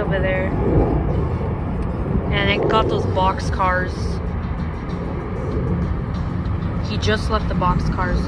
Over there. And it got those box cars. He just left the box cars.